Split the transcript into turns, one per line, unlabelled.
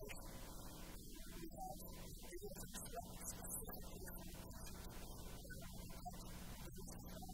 we have